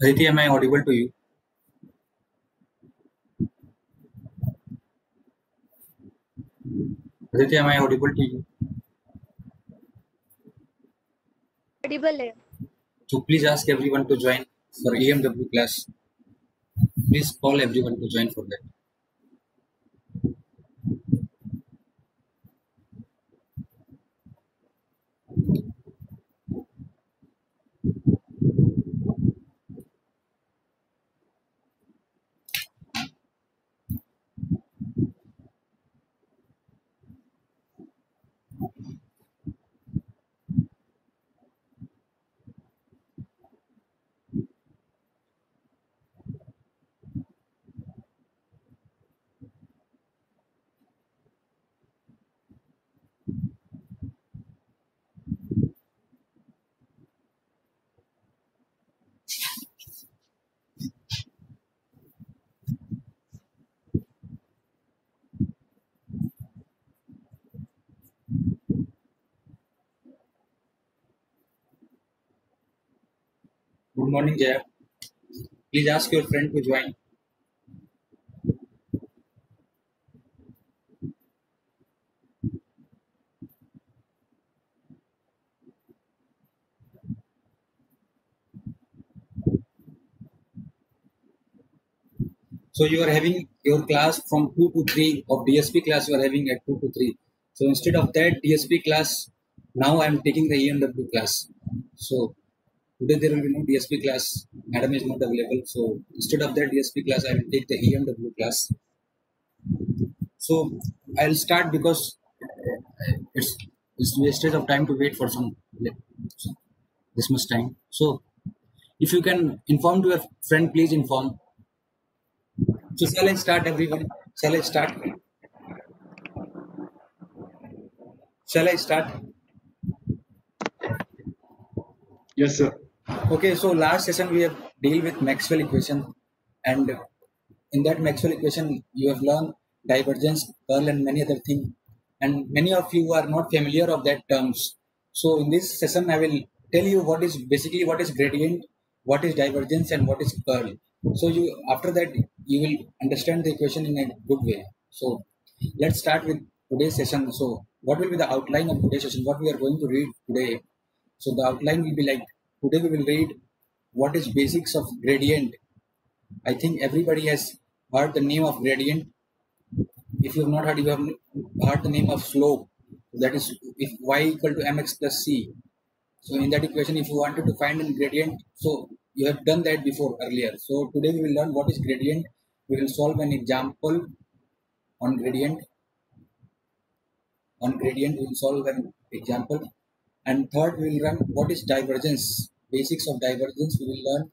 Aditi, am I audible to you? Aditi, am I audible to you? audible है So please ask everyone to join for EMW class. Please call everyone to join for that. Good morning, Jaya. Please ask your friend to join. So you are having your class from 2 to 3 of DSP class you are having at 2 to 3. So instead of that DSP class, now I am taking the EMW class. So today there will be no DSP class. Madam is not available. So instead of that DSP class, I will take the EMW class. So I'll start because it's it's wastage of time to wait for some this much time. So if you can inform to your friend, please inform. So shall I start everyone? Shall I start? Shall I start? Yes, sir. Okay, so last session we have deal with Maxwell equation, and in that Maxwell equation you have learned divergence, curl, and many other things. And many of you are not familiar of that terms. So in this session I will tell you what is basically what is gradient, what is divergence, and what is curl. So you after that you will understand the equation in a good way. So let's start with today's session. So what will be the outline of today's session? What we are going to read today? So the outline will be like today we will read what is basics of gradient. I think everybody has heard the name of gradient. If you have not heard, you have heard the name of slope. That is if y equal to mx plus c. So in that equation, if you wanted to find a gradient, so you have done that before earlier. So today we will learn what is gradient. We will solve an example on gradient. On gradient, we will solve an example. And third, we will learn what is divergence. Basics of divergence we will learn.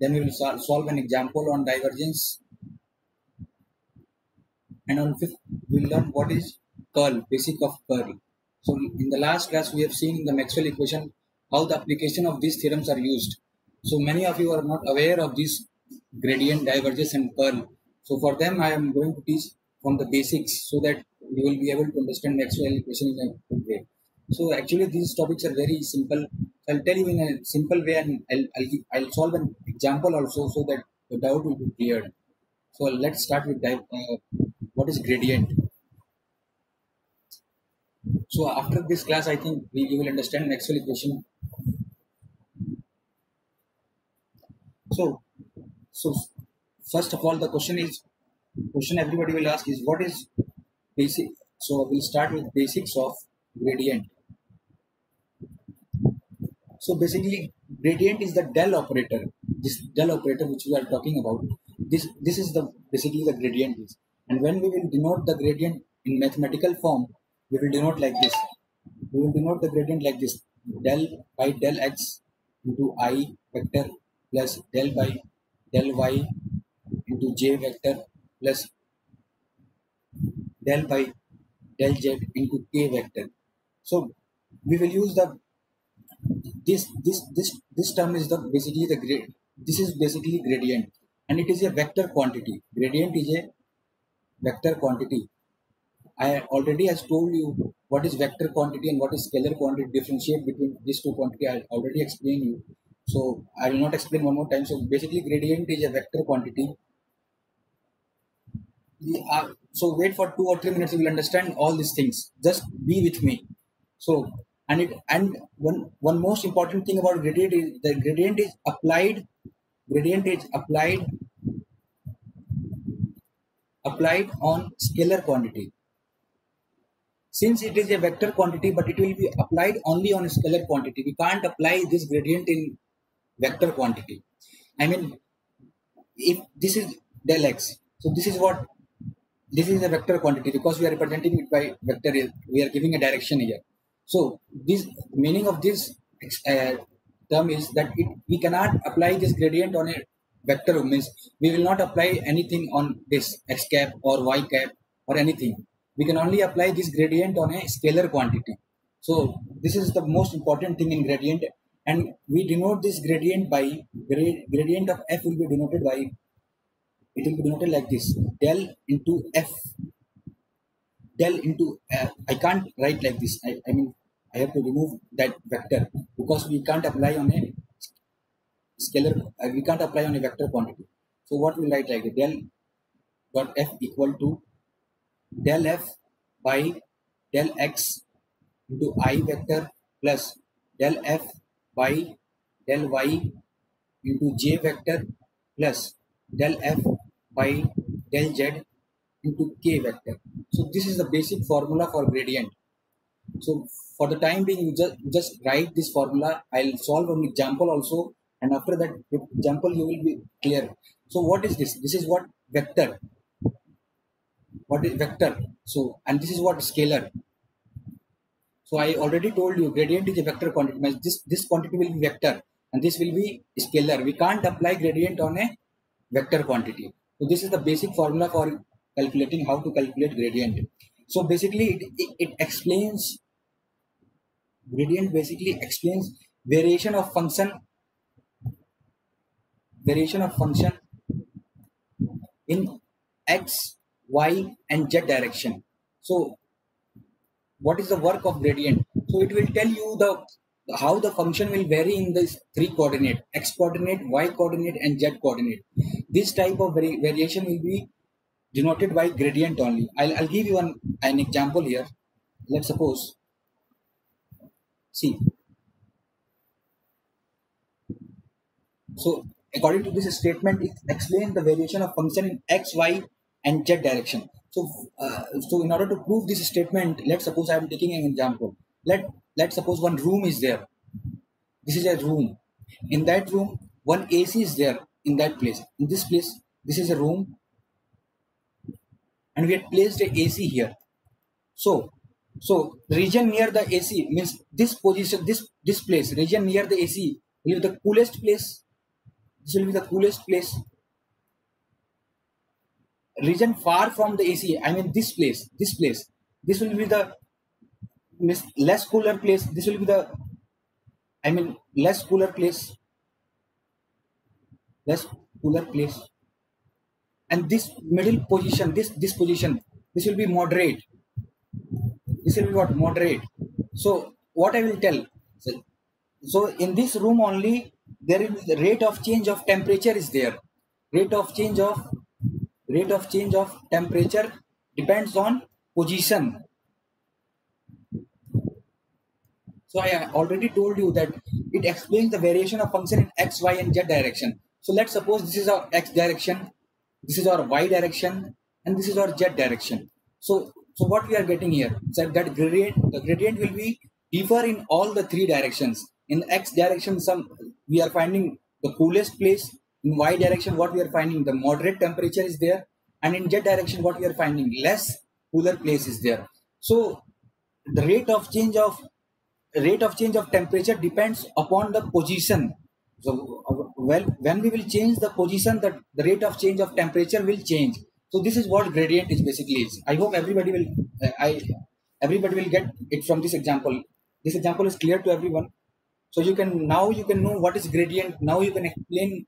Then we will sol- solve an example on divergence. And on fifth, we will learn what is curl, basic of curl. So in the last class, we have seen in the Maxwell equation how the application of these theorems are used. So many of you are not aware of this gradient, divergence, and curl. So for them, I am going to teach from the basics so that you will be able to understand Maxwell equation in a good way. So actually, these topics are very simple. I'll tell you in a simple way, and I'll I'll, give- I'll solve an example also so that the doubt will be cleared. So let's start with di- uh, what is gradient. So after this class, I think we, you will understand Maxwell equation. So, so first of all, the question is question everybody will ask is what is basic. So we'll start with basics of gradient. So basically, gradient is the del operator. This del operator which we are talking about. This this is the basically the gradient is. And when we will denote the gradient in mathematical form, we will denote like this. We will denote the gradient like this: del by del x into i vector plus del by del y into j vector plus del by del z into k vector. So we will use the this this this this term is the basically the grade this is basically gradient and it is a vector quantity gradient is a vector quantity i already has told you what is vector quantity and what is scalar quantity differentiate between these two quantity i already explained you So I will not explain one more time. So basically gradient is a vector quantity. So wait for two or three minutes, you will understand all these things. Just be with me. So and it and one one most important thing about gradient is the gradient is applied gradient is applied applied on scalar quantity. Since it is a vector quantity but it will be applied only on scalar quantity. We can't apply this gradient in vector quantity. I mean if this is del x so this is what this is a vector quantity because we are representing it by vector. We are giving a direction here so this meaning of this uh, term is that it, we cannot apply this gradient on a vector means we will not apply anything on this x cap or y cap or anything. We can only apply this gradient on a scalar quantity. So this is the most important thing in gradient. And we denote this gradient by gradient of f will be denoted by it will be denoted like this. Del into f. Del into uh, I can't write like this. I, I mean I have to remove that vector because we can't apply on a scalar uh, we can't apply on a vector quantity so what we write like del dot f equal to del f by del x into i vector plus del f by del y into j vector plus del f by del z into k vector. So this is the basic formula for gradient. So for the time being, you just, just write this formula. I'll solve an example also. And after that example you will be clear. So what is this? This is what vector. What is vector? So and this is what scalar. So i already told you gradient is a vector quantity. This this quantity will be vector. And this will be scalar. We can't apply gradient on a vector quantity. So this is the basic formula for calculating how to calculate gradient. So basically it, it, it explains gradient basically explains variation of function variation of function in x y and z direction. So what is the work of gradient? So it will tell you the how the function will vary in this three coordinate x coordinate y coordinate and z coordinate. This type of vari variation will be denoted by gradient only. I'll, I'll give you an example here. Let's suppose see so according to this statement it explains the variation of function in x y and z direction. So, uh, so in order to prove this statement, let's suppose I am taking an example. Let let's suppose one room is there. This is a room. In that room, one AC is there in that place. In this place, this is a room, and we had placed a AC here. So, so region near the AC means this position, this this place, region near the AC will be the coolest place. This will be the coolest place region far from the AC, I mean this place, this place, this will be the less cooler place. This will be the, I mean less cooler place, less cooler place. And this middle position, this this position, this will be moderate. This will be what moderate. So what I will tell. So, so in this room only, there is the rate of change of temperature is there. Rate of change of rate of change of temperature depends on position. So I already told you that it explains the variation of function in x, y and z direction. So let's suppose this is our x direction, this is our y direction and this is our z direction. So, so what we are getting here? Is that, that gradient, the gradient will be differ in all the three directions. In x direction, some we are finding the coolest place. In y direction what we are finding the moderate temperature is there. And in z direction what we are finding less cooler place is there. So the rate of change of rate of change of temperature depends upon the position. So uh, well when we will change the position that the rate of change of temperature will change so this is what gradient is basically is. I hope everybody will uh, i everybody will get it from this example. This example is clear to everyone. So you can now you can know what is gradient. Now you can explain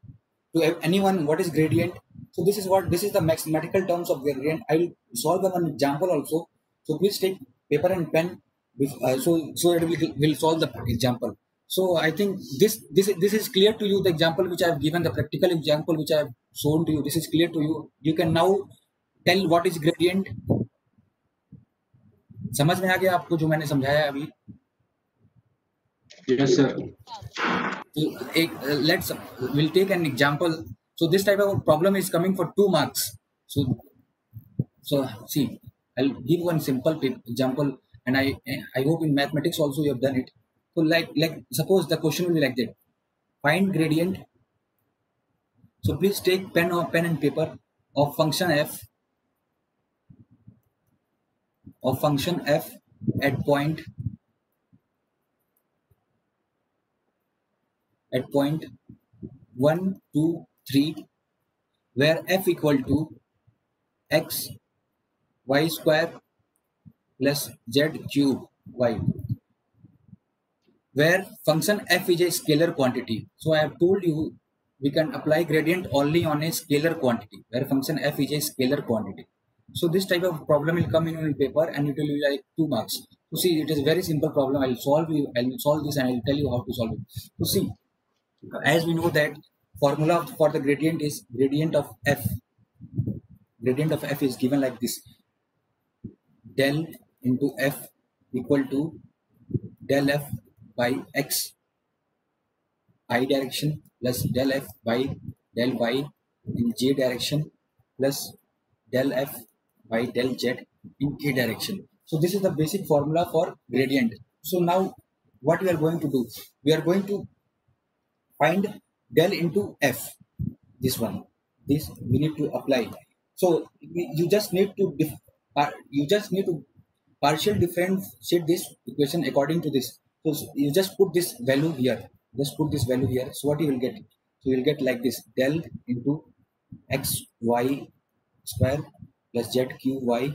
to anyone what is gradient. So this is what this is the mathematical terms of gradient. I will solve an example also. So please take paper and pen uh, so so it will will solve the example So I think this this this is clear to you. The example which I have given, the practical example which I have shown to you, this is clear to you. You can now tell what is gradient. समझ में आ गया आपको जो मैंने समझाया अभी Yes, sir. तो एक let's will take an example so this type of problem is coming for two marks so so see i'll give one simple pe- example and i i hope in mathematics also you have done it so like like suppose the question will be like that. Find gradient. So please take pen or pen and paper of function f of function f at point at point 1 2 3 where f equal to x y square plus z cube y where function f is a scalar quantity. So i have told you we can apply gradient only on a scalar quantity where function f is a scalar quantity. So this type of problem will come in your paper and it will be like two marks. So see it is a very simple problem. I'll solve you i'll solve this and i'll tell you how to solve it. So see as we know that formula for the gradient is gradient of f gradient of f is given like this. Del into f equal to del f by x i direction plus del f by del y in j direction plus del f by del z in k direction. So this is the basic formula for gradient. So now what we are going to do? We are going to find del into f this one. This we need to apply. So you just need to uh, you just need to partial differentiate this equation according to this so you just put this value here. Just put this value here. So what you will get? So you will get like this. Del into x y square plus z q y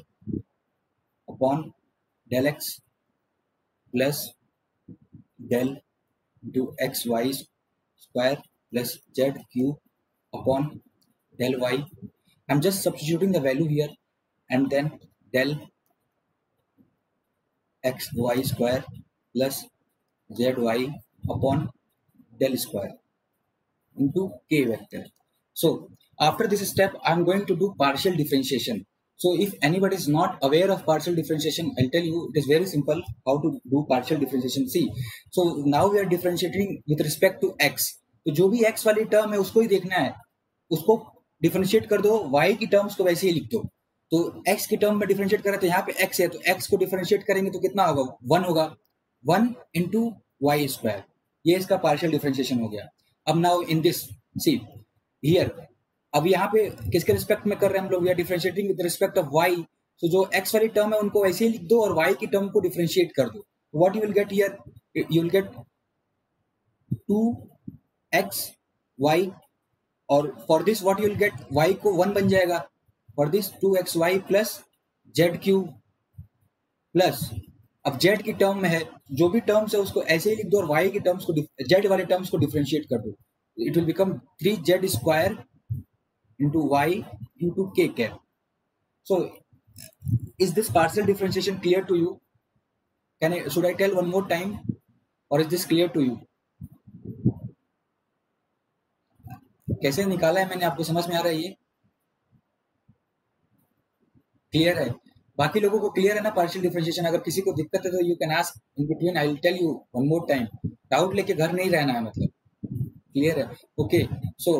upon del x plus del into x y square plus z cube upon del y. I'm just substituting the value here and then del x y square plus Z Y upon del square into K vector so after this step I am going to do partial differentiation so if any is not aware of partial differentiation I tell you it is very simple how to do partial differentiation see so now we are differentiating with respect to X तो जो भी x वाली term है, उसको ही देखना है। उसको differentiate कर दो वाई की टर्म्स को वैसे ही लिख दो। तो एक्स की टर्म में डिफरेंशिएट करें तो यहाँ पे एक्स है तो एक्स को डिफरेंशिएट करेंगे तो कितना होगा? वन होगा। वन इंटू वाई स्क्वायर ये इसका पार्शियल डिफ्रेंशिएशन हो गया। अब now in this see here अब यहाँ पे किसके रिस्पेक्ट में कर रहे हैं हम लोग? Differentiating with respect of Y तो जो एक्स वाली टर्म है, उनको वैसे ही लिख दो और वाई की टर्म को डिफरेंशिएट कर दो। What you will get here you will get two X Y और for this what you will get Y को वन बन जाएगा। For this two X Y plus Z Q plus अब Z की term में है, जो भी टर्म्स है, उसको ऐसे ही लिख दो और वाई की टर्म्स को जेड वाले टर्म्स को डिफ्रेंशिएट कर दो। It will become three z square into y into k cap so is this partial differentiation clear to you can I should I tell one more time और is this clear to you कैसे निकाला है मैंने? आपको समझ में आ रहा है ये? क्लियर है? बाकी लोगों को क्लियर है ना पार्शियल डिफरेंशिएशन अगर किसी को दिक्कत है तो you can ask in between I will tell you one more time doubt लेके घर नहीं रहना है मतलब। क्लियर है? Okay so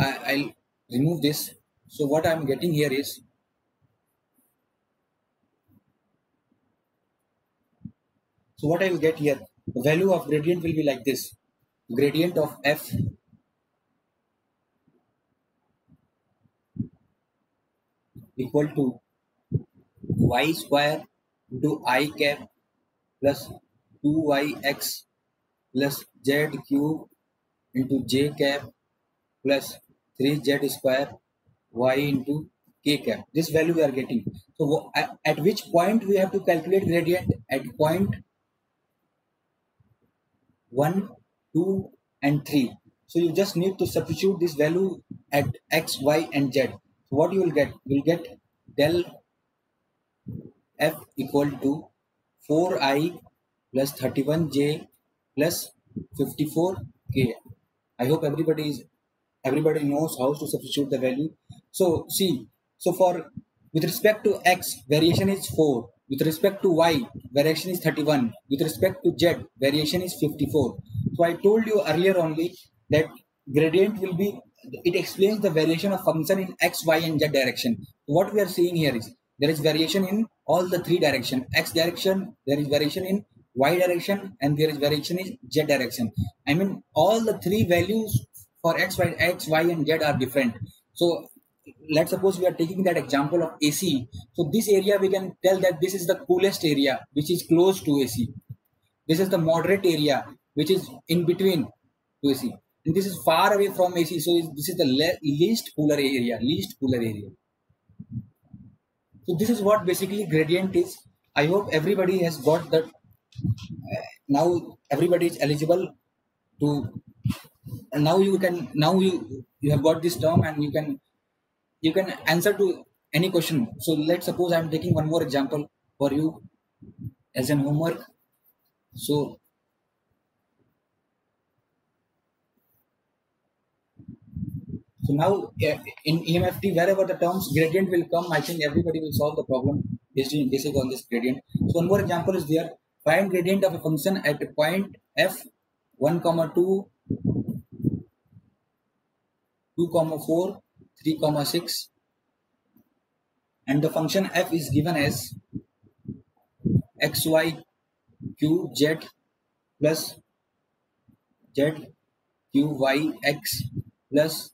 I remove this so what I am getting here is so what I will get here value of gradient will be like this gradient of f equal to y square into i cap plus 2yx plus z cube into j cap plus 3z square y into k cap. This value we are getting. So at, which point we have to calculate gradient? At point 1, 2 and 3. So you just need to substitute this value at x, y and z. So what you will get? You will get del f equal to 4i plus 31j plus 54k. I hope everybody is everybody knows how to substitute the value. So see, so for with respect to x, variation is 4. With respect to y, variation is 31. With respect to z, variation is 54. So I told you earlier only that gradient will be it explains the variation of function in x, y, and z direction. What we are seeing here is there is variation in all the three direction. X direction, there is variation in y direction, and there is variation in z direction. I mean, all the three values for x, y, x, y, and z are different. So let's suppose we are taking that example of AC. So this area we can tell that this is the coolest area, which is close to AC. This is the moderate area, which is in between to AC and this is far away from AC. So this is the le- least cooler area, least cooler area. So this is what basically gradient is. I hope everybody has got that. Uh, now everybody is eligible to. And now you can now you you have got this term and you can you can answer to any question. So let's suppose I am taking one more example for you as an homework. So So now in EMFT, wherever the terms gradient will come, I think everybody will solve the problem based on this gradient. So one more example is there. Find gradient of a function at a point f 1 comma 2 2 comma 4 3 comma 6 and the function f is given as x y q z plus z q y x plus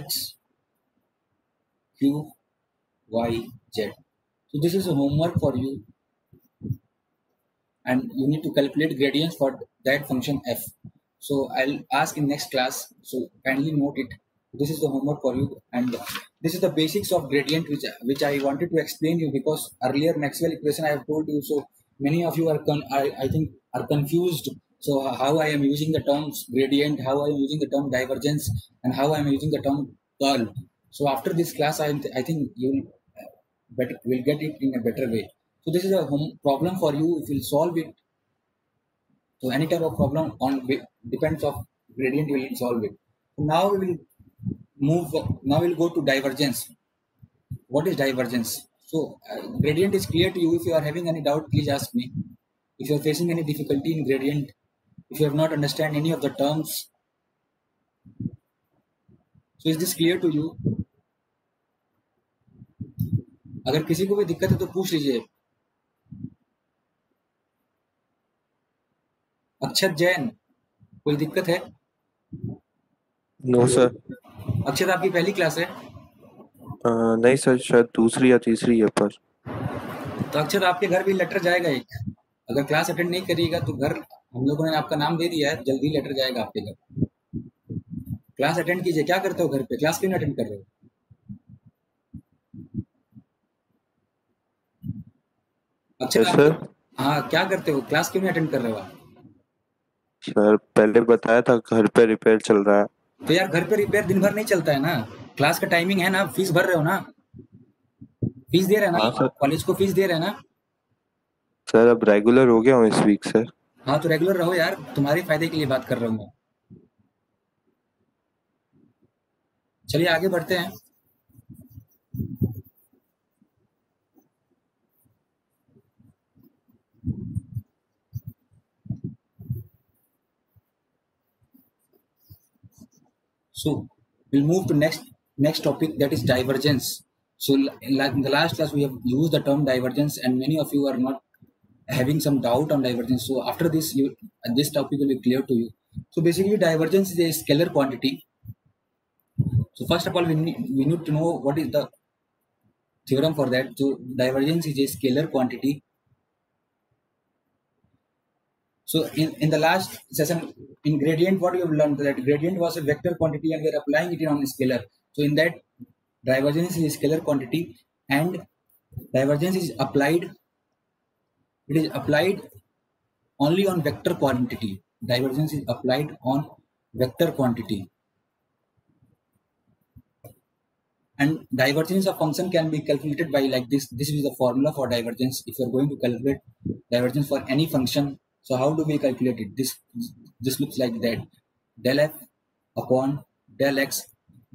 x q y z. So this is a homework for you. And you need to calculate gradients for that function f. So i'll ask in next class. So kindly note it. This is the homework for you. And this is the basics of gradient which which i wanted to explain you because earlier maxwell equation i have told you. So many of you are con- I, I think are confused so how I am using the terms gradient, how I am using the term divergence, and how I am using the term curl. So after this class, I, I think you will better will get it in a better way. So this is a problem for you. If you solve it, so any type of problem on depends of gradient, you will solve it. Now we will move. Now we'll go to divergence. What is divergence? So uh, gradient is clear to you. If you are having any doubt, please ask me. If you are facing any difficulty in gradient, if you have not understand any of the terms so is this clear to you? अगर किसी को भी दिक्कत है तो पूछ लीजिए। अक्षत जैन कोई दिक्कत है? नो सर अक्षत आपकी पहली क्लास है? आ, नहीं सर शायद दूसरी या तीसरी है पर। तो अक्षत आपके घर भी लेटर जाएगा एक। अगर क्लास अटेंड नहीं करिएगा तो घर हम लोगों ने आपका नाम दे दिया है जल्दी लेटर जाएगा आपके घर। क्लास अटेंड कीजिए क्या करते हो घर पे? क्लास क्यों नहीं अटेंड कर रहे हो? अच्छा सर हाँ क्या करते हो? क्लास क्यों नहीं अटेंड कर रहे हो आप? सर पहले बताया था घर पे रिपेयर चल रहा है। तो यार घर पे रिपेयर दिन भर नहीं चलता है ना? क्लास का टाइमिंग है ना? फ़ीस भर रहे हो ना? फ़ीस दे रहे हैं ना? कॉलेज हाँ, को फ़ीस दे रहे हैं ना? सर अब रेगुलर हो गया हूँ इस वीक सर हाँ तो रेगुलर रहो यार तुम्हारे फ़ायदे के लिए बात कर रहा हूँ मैं चलिए आगे बढ़ते हैं so we'll move to next next topic that is divergence so in the last class we have used the term divergence and many of you are not having some doubt on divergence. So after this, you this topic will be clear to you. So basically, divergence is a scalar quantity. So first of all, we need, we need to know what is the theorem for that. So divergence is a scalar quantity. So in, in the last session, in gradient, what you have learned that gradient was a vector quantity and we are applying it on a scalar. So in that, divergence is a scalar quantity and divergence is applied it is applied only on vector quantity. Divergence is applied on vector quantity. And divergence of function can be calculated by like this. This is the formula for divergence. If you are going to calculate divergence for any function, So how do we calculate it? This this looks like that. Del f upon del x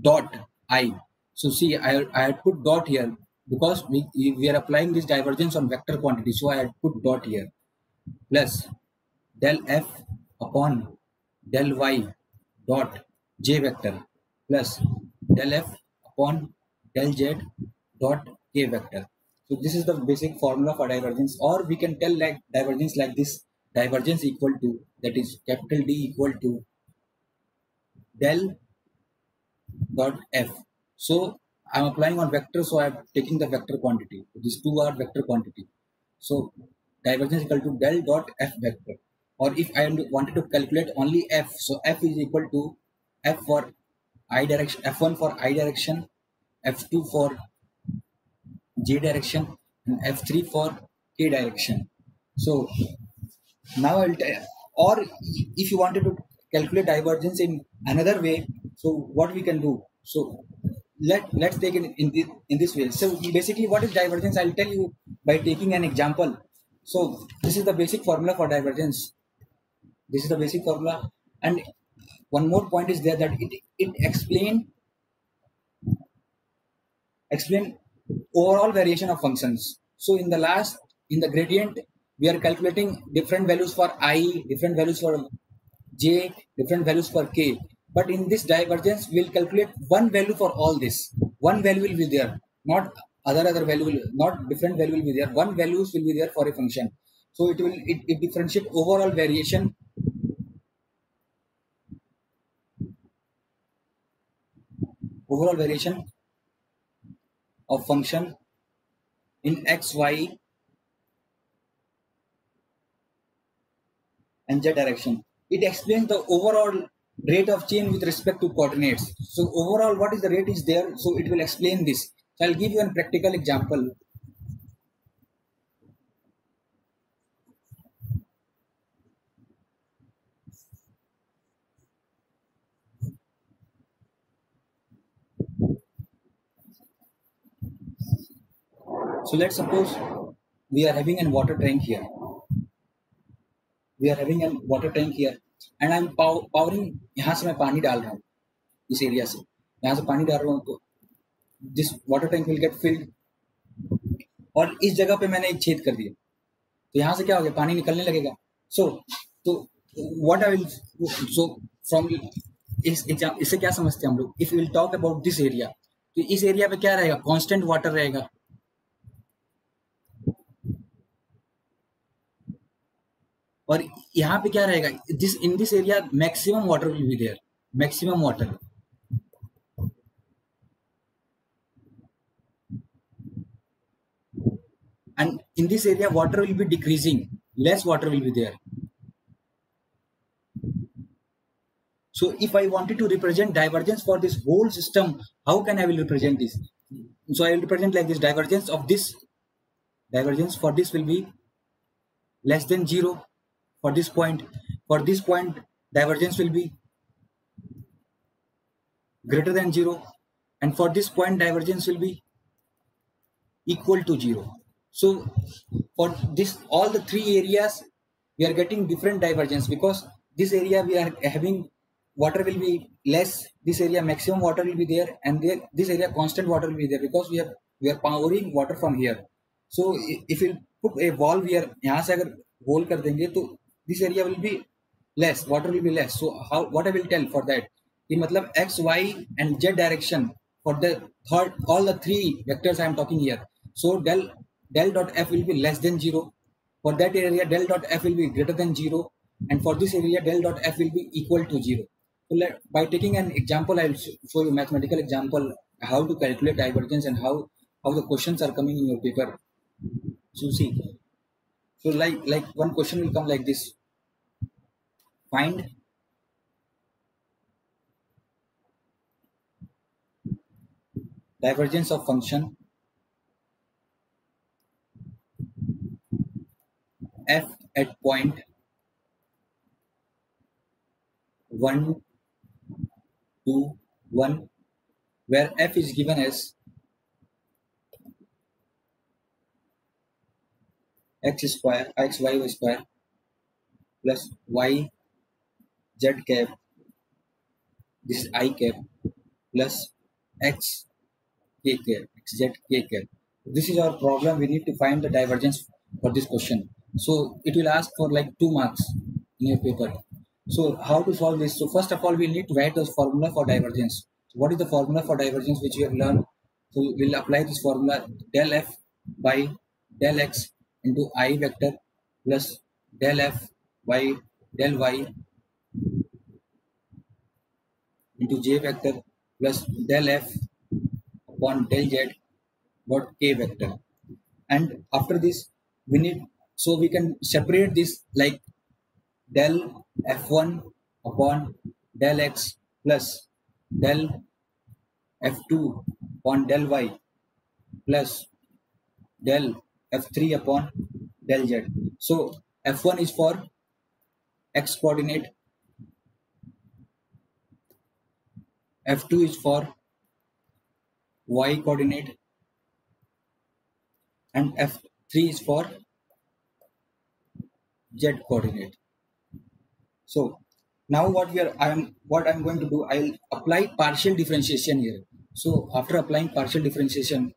dot i. So see, I, I had put dot here because we, we are applying this divergence on vector quantity. So I had put dot here plus del f upon del y dot j vector plus del f upon del z dot k vector. So this is the basic formula for divergence or we can tell like divergence like this divergence equal to that is capital D equal to del dot f. So I'm applying on vector so I'm taking the vector quantity. These two are vector quantity. So divergence is equal to del dot f vector or if I wanted to calculate only f so f is equal to f for i direction f1 for i direction f2 for j direction and f3 for k direction so now i'll tell, or if you wanted to calculate divergence in another way so what we can do so let let's take it in this, in this way. So basically what is divergence? I'll tell you by taking an example. So this is the basic formula for divergence. This is the basic formula. And one more point is there that it it explain explain overall variation of functions. So in the last, in the gradient, we are calculating different values for i, different values for j, different values for k. But in this divergence, we'll calculate one value for all this. One value will be there, not other other value, will, not different value will be there. One values will be there for a function. So it will it, it differentiate overall variation overall variation of function in x, y, and z direction. It explains the overall rate of change with respect to coordinates. So overall, what is the rate is there? So it will explain this. So I'll give you a practical example. So let's suppose we are having a water tank here. We are having a water tank here and I'm pow powering यहाँ से मैं पानी डाल रहा हूँ इस area से। यहाँ से पानी डाल रहा हूँ तो this water tank will get filled और इस जगह पे मैंने एक छेद कर दिया। तो यहाँ से क्या हो गया? पानी निकलने लगेगा। सो so, तो what I will so from इस इससे क्या समझते हैं हम लोग? If will talk about this area तो इस एरिया पे क्या रहेगा? कांस्टेंट वाटर रहेगा। और यहाँ पे क्या रहेगा this in this area maximum water will be there maximum water and in this area water will be decreasing less water will be there so if i wanted to represent divergence for this whole system how can i will represent this so i will represent like this divergence of this divergence for this will be less than for this point for this point divergence will be greater than 0 and for this point divergence will be equal to 0 so for this all the three areas we are getting different divergence because this area we are having water will be less this area maximum water will be there and there this area constant water will be there because we are we are powering water from here so if you put a wall we are यहाँ से अगर wall कर देंगे तो this area will be less water will be less. So how what i will tell for that? In matlab x y and z direction for the third all the three vectors i am talking here. So del del dot f will be less than 0 for that area del dot f will be greater than 0 and for this area del dot f will be equal to 0 so let, by taking an example i will show you mathematical example how to calculate divergence and how how the questions are coming in your paper. So see. So like like one question will come like this find divergence of function f at point 1 2 1 where f is given as x square x y square plus y z cap this is i cap plus x k cap xz k cap this is our problem. We need to find the divergence for this question. So it will ask for like two marks in your paper. So how to solve this? So first of all we need to write the formula for divergence. So what is the formula for divergence which we have learned? So we'll apply this formula del f by del x into i vector plus del f by del y into j vector plus del f upon del z dot k vector. And after this we need so we can separate this like del f1 upon del x plus del f2 upon del y plus del f3 upon del z. So f1 is for x coordinate f2 is for y coordinate and f3 is for z coordinate. So now what we are i am what i'm going to do i'll apply partial differentiation here. So after applying partial differentiation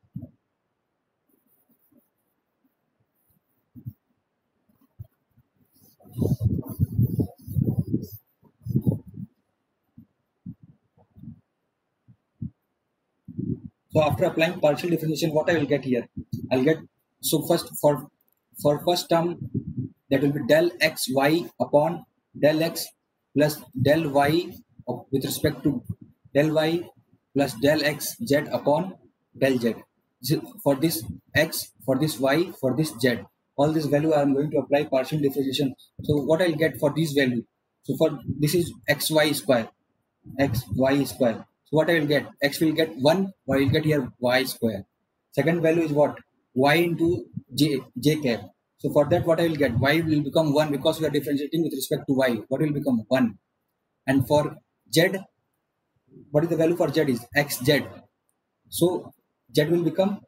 So after applying partial differentiation, what I will get here? I'll get so first for for first term that will be del x y upon del x plus del y with respect to del y plus del x z upon del z. For this x, for this y, for this z, all this value I am going to apply partial differentiation. So what I'll get for this value? So for this is x y square, x y square what I will get? X will get 1, I will get here y square. Second value is what? y into j, j cap. So for that what I will get? y will become 1 because we are differentiating with respect to y. What will become? 1. And for z, what is the value for z is xz. So z will become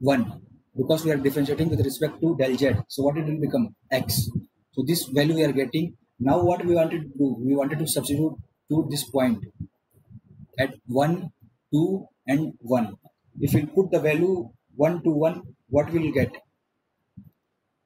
1 because we are differentiating with respect to del z. So what it will become? x. So this value we are getting. Now what we wanted to do? We wanted to substitute to this point at 1, 2 and 1. If we put the value 1 to 1, what will you get?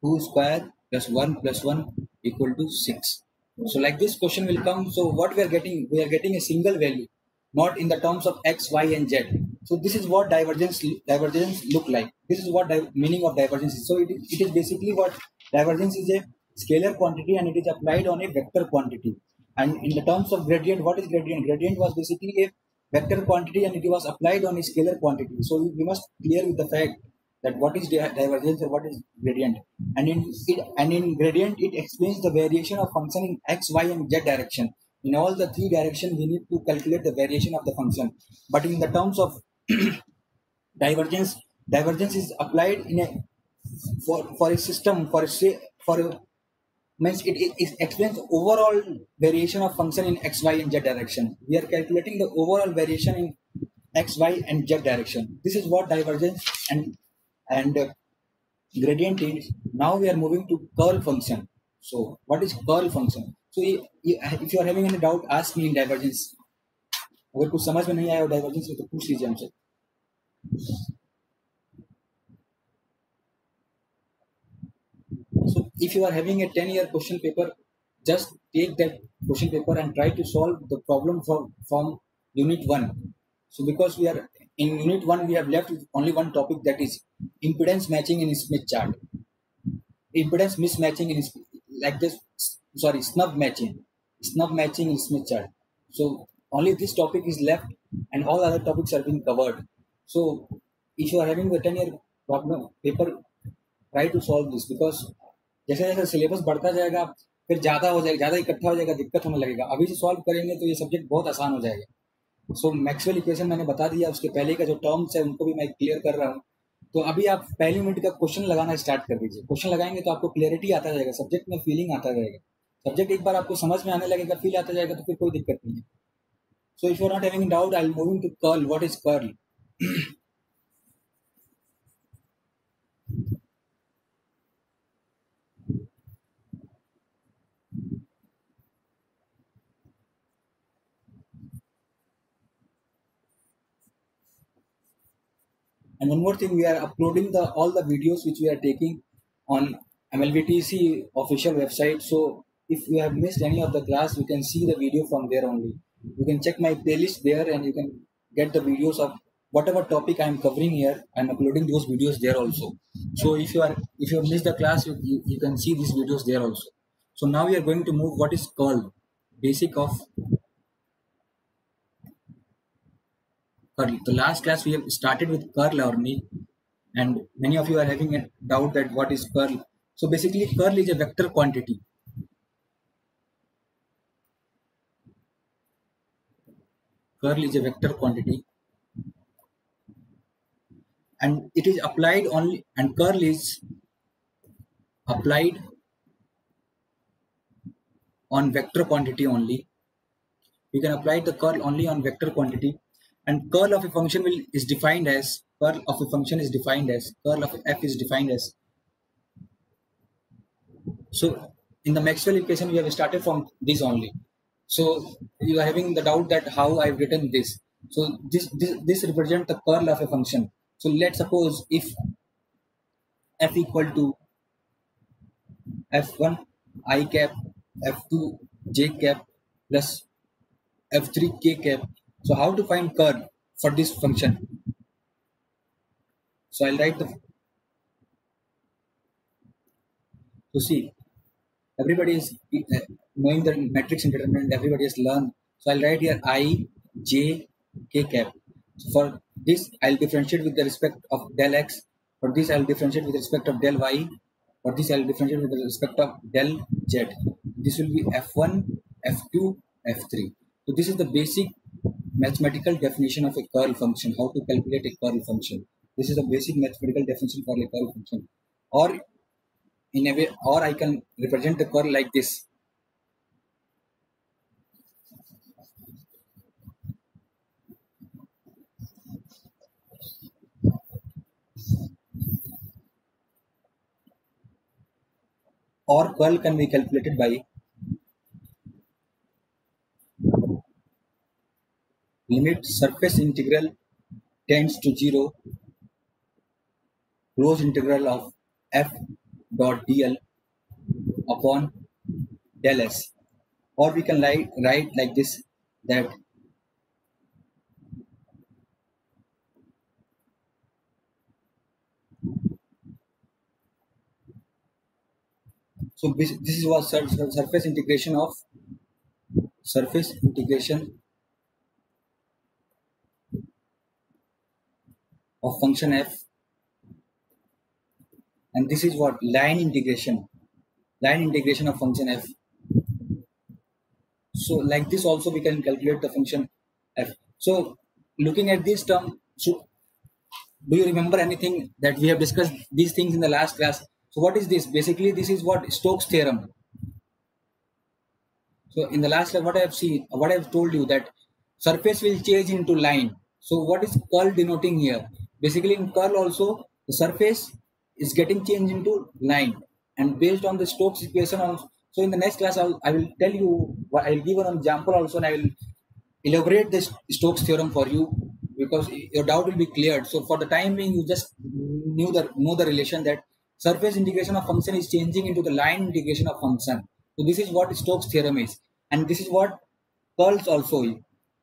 2 square plus 1 plus 1 equal to 6. So like this question will come. So what we are getting? We are getting a single value, not in the terms of x, y and z. So this is what divergence divergence look like. This is what the meaning of divergence is. So it is, it is basically what divergence is a scalar quantity and it is applied on a vector quantity. And in the terms of gradient, what is gradient? Gradient was basically a vector quantity and it was applied on a scalar quantity. So we must clear with the fact that what is divergence and what is gradient. And in it, and in gradient, it explains the variation of function in x, y, and z direction. In all the three directions, we need to calculate the variation of the function. But in the terms of divergence, divergence is applied in a for for a system for a for a means it, it, it explains overall variation of function in x, y, and z direction. We are calculating the overall variation in x, y, and z direction. This is what divergence and and uh, gradient is. Now we are moving to curl function. So what is curl function? So if you are having any doubt, ask me in divergence. अगर कुछ समझ में नहीं आया divergence में तो पूछ लीजिए हमसे if you are having a 10 year question paper, just take that question paper and try to solve the problem from, from unit 1. So because we are in unit 1, we have left only one topic that is impedance matching in Smith chart. Impedance mismatching in like this, sorry, stub matching. Stub matching in Smith chart. So only this topic is left and all other topics are being covered. So if you are having the 10 year problem paper, try to solve this because जैसे जैसे syllabus बढ़ता जाएगा, फिर ज़्यादा हो जाएगा, ज़्यादा इकट्ठा हो जाएगा, दिक्कत होने लगेगा। अभी से सॉल्व करेंगे तो ये सब्जेक्ट बहुत आसान हो जाएगा। सो मैक्सवेल इक्वेशन मैंने बता दिया, उसके पहले का जो टर्म्स है, उनको भी मैं क्लियर कर रहा हूँ। तो अभी आप पहली मिनट का क्वेश्चन लगाना स्टार्ट कर दीजिए। क्वेश्चन लगाएँगे तो आपको क्लियरिटी आता जाएगा सब्जेक्ट में फीलिंग आता जाएगा। सब्जेक्ट एक बार आपको समझ में आने लगेगा फील आता जाएगा तो फिर कोई दिक्कत नहीं है। So if you are not having doubt I moving to curl what is curl And one more thing, we are uploading the all the videos which we are taking on MLVTC official website. So if you have missed any of the class, you can see the video from there only. You can check my playlist there and you can get the videos of whatever topic I am covering here. I'm uploading those videos there also. So if you are if you have missed the class, you, you, you can see these videos there also. So now we are going to move what is called basic of curl. The last class we have started with curl only, and many of you are having a doubt that what is curl. So basically, curl is a vector quantity. Curl is a vector quantity, and it is applied only. And curl is applied on vector quantity only. We can apply the curl only on vector quantity and curl of a function will is defined as curl of a function is defined as curl of f is defined as. So in the Maxwell equation we have started from this only. So you are having the doubt that how I've written this. So this this, this represents the curl of a function. So let's suppose if f equal to f1 i cap f2 j cap plus f3 k cap. So how to find curl for this function? So I'll write the. So see, everybody is uh, knowing the matrix indeterminate. Everybody has learned. So I'll write here i, j, k cap. So for this, I'll differentiate with the respect of del x. For this, I'll differentiate with respect of del y. For this, I'll differentiate with respect of del z this will be f1 f2 f3 so this is the basic mathematical definition of a curl function how to calculate a curl function. This is the basic mathematical definition for a curl function. Or in a way or i can represent the curl like this. Or curl can be calculated by limit surface integral tends to 0 close integral of f dot dl upon del s. Or we can write, write like this that So this, this is what surface integration of surface integration of function f and this is what line integration line integration of function f so like this also we can calculate the function f so looking at this term so do you remember anything that we have discussed these things in the last class so what is this? Basically, this is what Stokes theorem. So in the last what I have seen, what I have told you that surface will change into line. So what is curl denoting here? Basically in curl also, the surface is getting changed into line. And based on the Stokes equation also, so in the next class, I'll, I will tell you, what I will give an example also and I will elaborate this Stokes theorem for you because your doubt will be cleared. So for the time being, you just knew the know the relation that surface integration of function is changing into the line integration of function. So this is what Stokes theorem is. And this is what curls also is.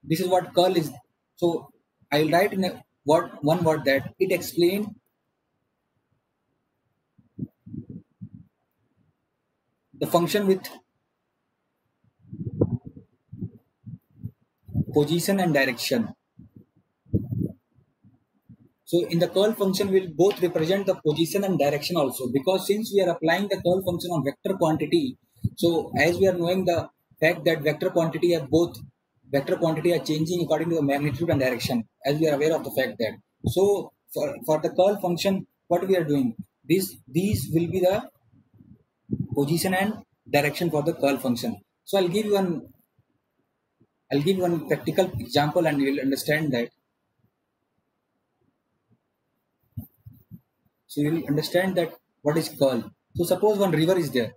This is what curl is. So I'll write in a word, one word that it explains the function with position and direction. So in the curl function will both represent the position and direction also because since we are applying the curl function on vector quantity, so as we are knowing the fact that vector quantity have both vector quantity are changing according to the magnitude and direction as we are aware of the fact that. So for, for the curl function, what we are doing, these, these will be the position and direction for the curl function. So I'll give you one I'll give one practical example and you will understand that So you will understand that what is curl. So suppose one river is there.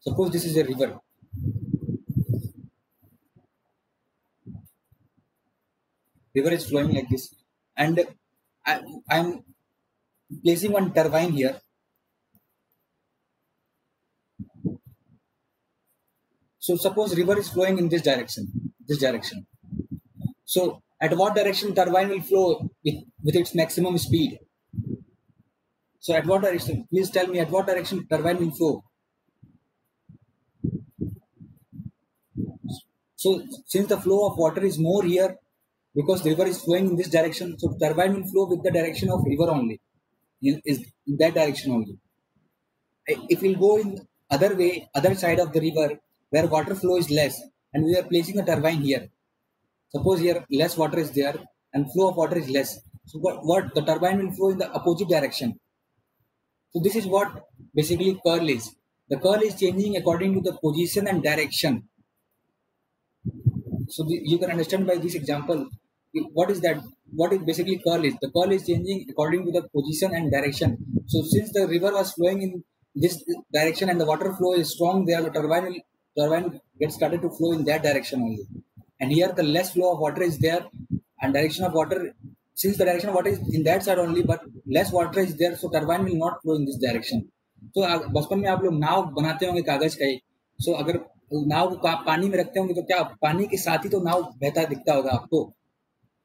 Suppose this is a river. River is flowing like this. And I, I'm placing one turbine here. So suppose river is flowing in this direction, this direction. So at what direction turbine will flow with, with its maximum speed? So at what direction? Please tell me at what direction turbine will flow. So since the flow of water is more here, because river is flowing in this direction, so turbine will flow with the direction of river only, in, is in that direction only. If we'll go in other way, other side of the river, where water flow is less, and we are placing a turbine here. Suppose here less water is there and flow of water is less. So what, what the turbine will flow in the opposite direction. So this is what basically curl is. The curl is changing according to the position and direction. So the, you can understand by this example what is that what is basically curl is the curl is changing according to the position and direction so since the river was flowing in this direction and the water flow is strong there the turbine will turbine gets started to flow in that direction only and here the less flow of water is there and direction of water since the direction of water is in that side only but less water is there so turbine will not flow in this direction तो बचपन में आप लोग नाव बनाते होंगे कागज़ का ही सो अगर नाव को पानी में रखते होंगे तो क्या पानी के साथ ही तो नाव बहता दिखता होगा आपको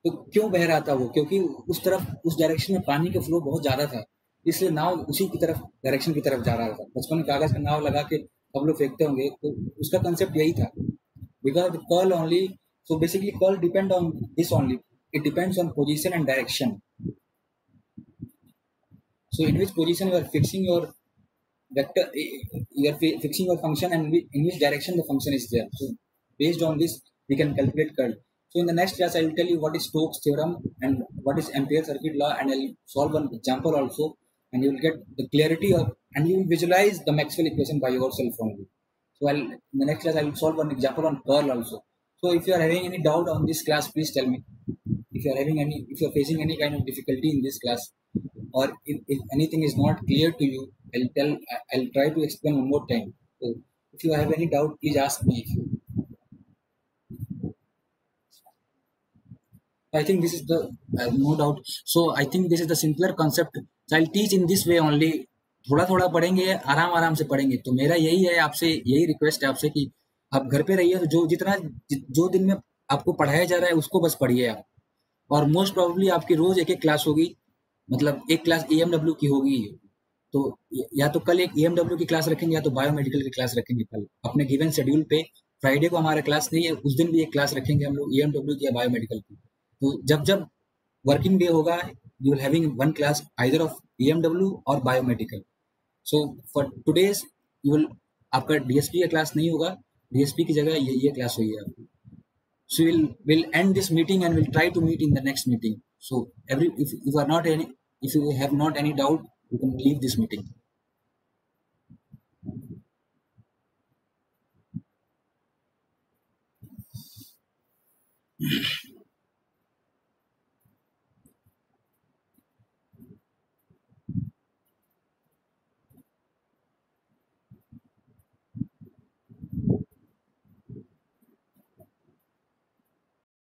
तो क्यों बह रहा था वो? क्योंकि उस तरफ़, उस डायरेक्शन में पानी का फ्लो बहुत ज़्यादा था। इसलिए नाव उसी की तरफ़ डायरेक्शन की तरफ़ जा रहा था। बचपन में कागज़ का नाव लगा के हम लोग फेंकते होंगे तो उसका कंसेप्ट यही था। Because curl only so basically curl depend on this only it depends on position and direction so in which position you are fixing your vector, you are fixing your function and in which direction the function is there. So based on this, we can calculate curl. So in the next class, I will tell you what is Stokes theorem and what is Ampere circuit law, and I'll solve one example also, and you will get the clarity of and you will visualize the Maxwell equation by yourself only. So I'll in the next class I will solve one example on curl also. So if you are having any doubt on this class, please tell me. If you are having any, if you are facing any kind of difficulty in this class, or if, if anything is not clear to you, I'll tell, I'll try to explain one more time. So if you have any doubt, please ask me. If you I think this is the uh, no doubt. So I think this is the simpler concept. So I'll teach in this way only. थोड़ा थोड़ा पढ़ेंगे आराम आराम से पढ़ेंगे। तो मेरा यही है आपसे यही रिक्वेस्ट है आपसे कि आप घर पे रहिए तो जो जितना जो दिन में आपको पढ़ाया जा रहा है उसको बस पढ़िए आप। और मोस्ट प्रोबेबली आपकी रोज एक एक क्लास होगी। मतलब एक क्लास ई की होगी तो या तो कल एक ई की क्लास रखेंगे या तो बायोमेडिकल की क्लास रखेंगे कल। अपने गिवन शेड्यूल पे। फ्राइडे को हमारा क्लास नहीं है उस दिन भी एक क्लास रखेंगे हम लोग ई की या बायोमेडिकल की। तो जब जब वर्किंग डे होगा you will having one class either of B और biomedical so for today's you will आपका डीएसपी का क्लास नहीं होगा डीएसपी की जगह ये ये क्लास होगी आपकी. So will will end this meeting and will try to meet in the next meeting so every if you are not any if you have not any doubt you can leave this meeting Yeah.